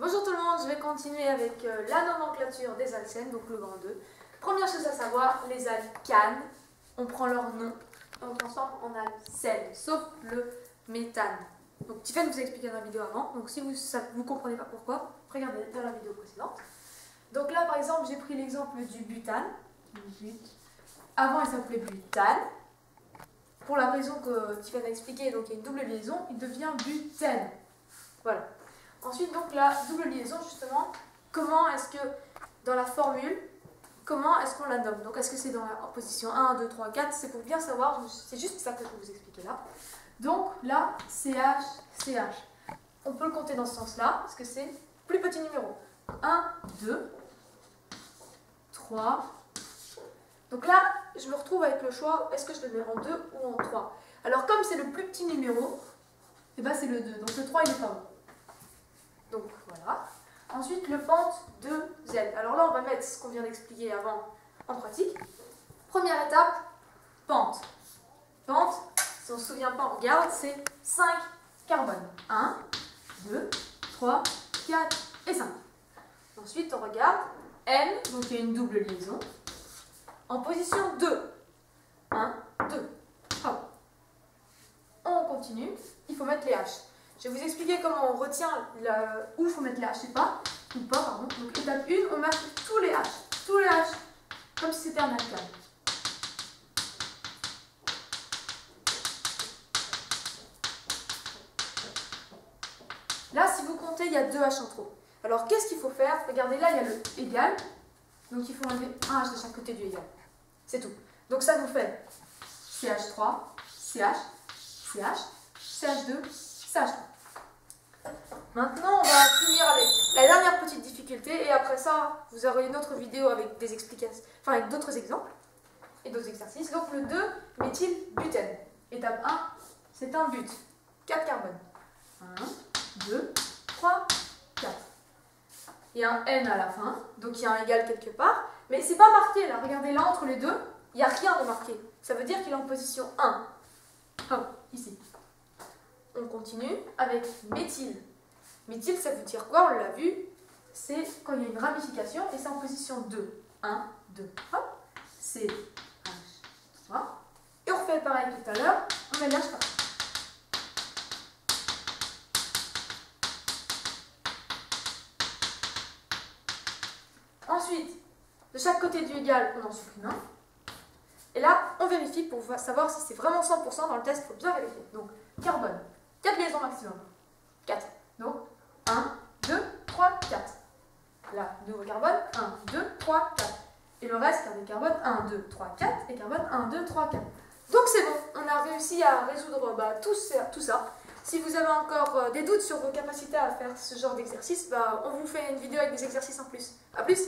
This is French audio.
Bonjour tout le monde, je vais continuer avec euh, la nomenclature des alcènes, donc le grand 2. Première chose à savoir, les alcanes, on prend leur nom on transforme en alcène, sauf le méthane. Donc Tiffany vous a expliqué dans la vidéo avant, donc si vous ne vous comprenez pas pourquoi, regardez dans la vidéo précédente. Donc là par exemple, j'ai pris l'exemple du butane. Avant il s'appelait butane. Pour la raison que Tiffany a expliqué, donc il y a une double liaison, il devient butène. Voilà. Ensuite, donc la double liaison, justement, comment est-ce que dans la formule, comment est-ce qu'on la nomme? Donc est-ce que c'est dans la position 1, 2, 3, 4 C'est pour bien savoir, c'est juste ça que je vais vous expliquer là. Donc là, CH, CH. On peut le compter dans ce sens-là, parce que c'est plus petit numéro. 1, 2, 3. Donc là, je me retrouve avec le choix, est-ce que je le mets en 2 ou en 3 Alors comme c'est le plus petit numéro, eh ben c'est le 2. Donc le 3, il est pas bon. Donc voilà. Ensuite, le pente de Z. Alors là, on va mettre ce qu'on vient d'expliquer avant en pratique. Première étape, pente. Pente, si on ne se souvient pas, on regarde, c'est 5 carbone. 1, 2, 3, 4 et 5. Ensuite, on regarde N, donc il y a une double liaison, en position 2. 1, 2. Hop. On continue, il faut mettre les H. Je vais vous expliquer comment on retient où il faut mettre les H, pas, ou pas, pardon. Donc étape 1, on marque tous les H, tous les H, comme si c'était un alcane. Là, si vous comptez, il y a deux H en trop. Alors, qu'est-ce qu'il faut faire? Regardez, là, il y a le égal. Donc, il faut enlever un H de chaque côté du égal. C'est tout. Donc, ça nous fait CH3, CH, CH, CH2, CH3. Maintenant, on va finir avec la dernière petite difficulté et après ça, vous aurez une autre vidéo avec des explications, enfin avec d'autres exemples et d'autres exercices. Donc le 2, méthylbutène. Étape 1, c'est un but. 4 carbones. 1, 2, 3, 4. Il y a un N à la fin, donc il y a un égal quelque part. Mais c'est pas marqué là, regardez là entre les deux, il n'y a rien de marqué. Ça veut dire qu'il est en position 1. Hop, ici. On continue avec méthyle Méthyle, ça veut dire quoi? On l'a vu. C'est quand il y a une ramification et c'est en position 2. 1, 2. Hop. C, H, 3. Et on refait pareil tout à l'heure. On mélange pas. Ensuite, de chaque côté du égal, on en supprime un. Et là, on vérifie pour savoir si c'est vraiment 100% dans le test, il faut bien vérifier. Donc, carbone, 4 liaisons maximum. 4. Donc, 1, 2, 3, 4. Là, nouveau carbone, 1, 2, 3, 4. Et le reste, carbone, 1, 2, 3, 4. Et carbone, 1, 2, 3, 4. Donc c'est bon, on a réussi à résoudre bah, tout, ça. Si vous avez encore euh, des doutes sur vos capacités à faire ce genre d'exercice, bah, on vous fait une vidéo avec des exercices en plus. A plus